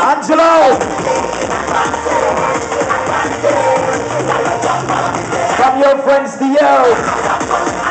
Angelo! From your friends, to you.